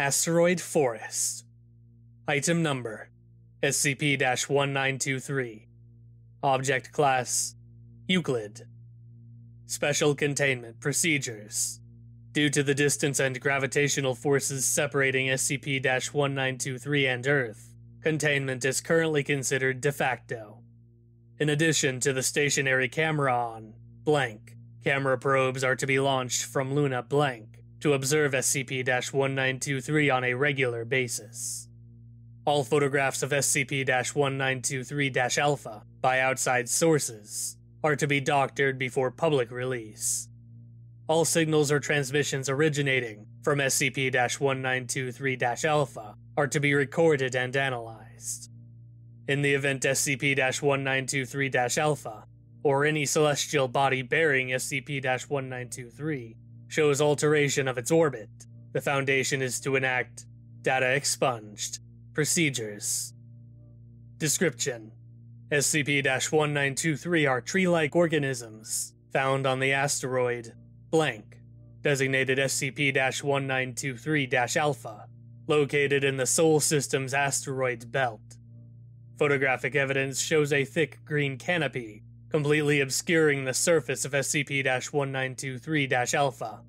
Asteroid Forest. Item number SCP 1923. Object Class Euclid. Special Containment Procedures. Due to the distance and gravitational forces separating SCP 1923 and Earth, containment is currently considered de facto. In addition to the stationary camera on blank, camera probes are to be launched from Luna blank to observe SCP 1923 on a regular basis. All photographs of SCP 1923 alpha by outside sources are to be doctored before public release. All signals or transmissions originating from SCP 1923 alpha are to be recorded and analyzed. In the event SCP 1923 alpha, or any celestial body bearing SCP 1923, shows alteration of its orbit, the Foundation is to enact Data Expunged Procedures. Description SCP 1923 are tree like organisms found on the asteroid blank, designated SCP 1923 alpha, located in the Sol System's asteroid belt. Photographic evidence shows a thick green canopy completely obscuring the surface of SCP 1923 alpha.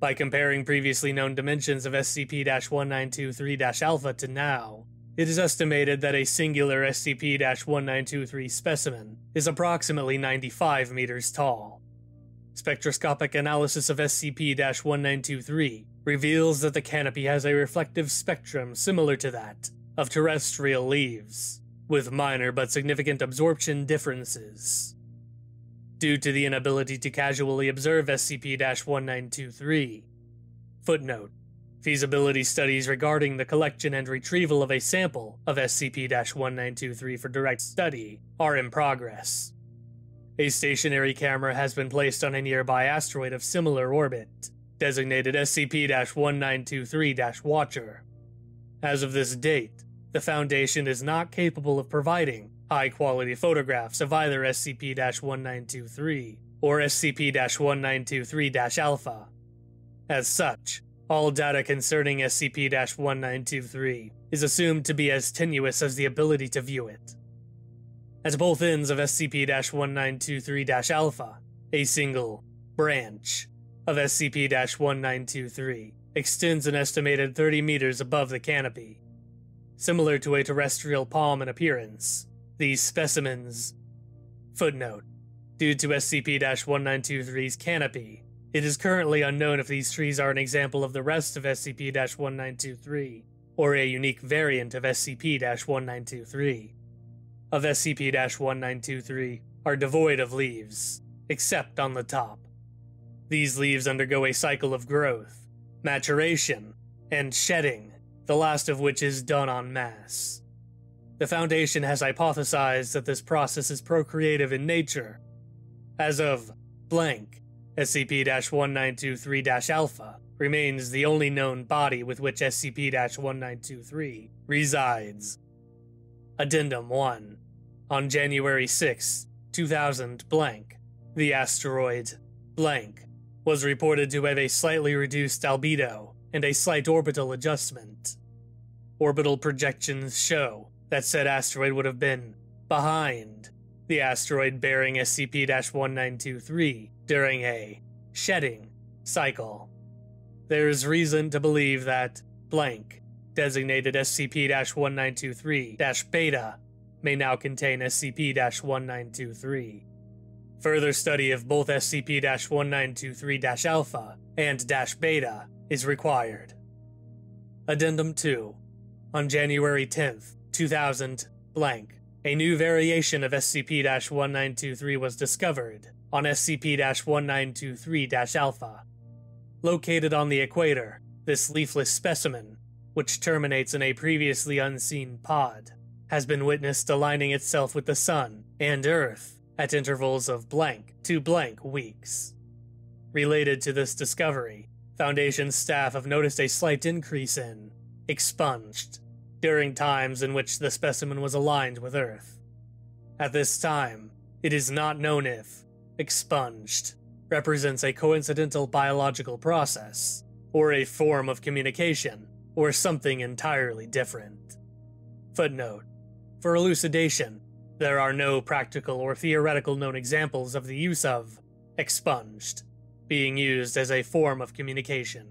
By comparing previously known dimensions of SCP 1923 alpha to now, it is estimated that a singular SCP 1923 specimen is approximately 95 meters tall. Spectroscopic analysis of SCP 1923 reveals that the canopy has a reflective spectrum similar to that of terrestrial leaves, with minor but significant absorption differences. Due to the inability to casually observe SCP 1923. Footnote Feasibility studies regarding the collection and retrieval of a sample of SCP 1923 for direct study are in progress. A stationary camera has been placed on a nearby asteroid of similar orbit, designated SCP 1923 Watcher. As of this date, the Foundation is not capable of providing high quality photographs of either SCP 1923 or SCP 1923 Alpha. As such, all data concerning SCP 1923 is assumed to be as tenuous as the ability to view it. At both ends of SCP 1923 Alpha, a single branch of SCP 1923 extends an estimated 30 meters above the canopy similar to a terrestrial palm in appearance. These specimens. Footnote Due to SCP 1923's canopy, it is currently unknown if these trees are an example of the rest of SCP 1923 or a unique variant of SCP 1923. Of SCP 1923 are devoid of leaves, except on the top. These leaves undergo a cycle of growth, maturation, and shedding the last of which is done en masse. The Foundation has hypothesized that this process is procreative in nature. As of blank, SCP 1923 Alpha remains the only known body with which SCP 1923 resides. Addendum 1 On January 6, 2000 blank, the asteroid blank was reported to have a slightly reduced albedo and a slight orbital adjustment. Orbital projections show that said asteroid would have been behind the asteroid bearing SCP 1923 during a shedding cycle. There is reason to believe that blank, designated SCP 1923 beta, may now contain SCP 1923. Further study of both SCP 1923 alpha and beta is required. Addendum 2. On January 10th, 2000, blank, a new variation of SCP 1923 was discovered on SCP 1923 Alpha. Located on the equator, this leafless specimen, which terminates in a previously unseen pod, has been witnessed aligning itself with the Sun and Earth at intervals of blank to blank weeks. Related to this discovery, Foundation staff have noticed a slight increase in expunged during times in which the specimen was aligned with Earth. At this time, it is not known if expunged represents a coincidental biological process or a form of communication or something entirely different. Footnote For elucidation, there are no practical or theoretical known examples of the use of expunged being used as a form of communication.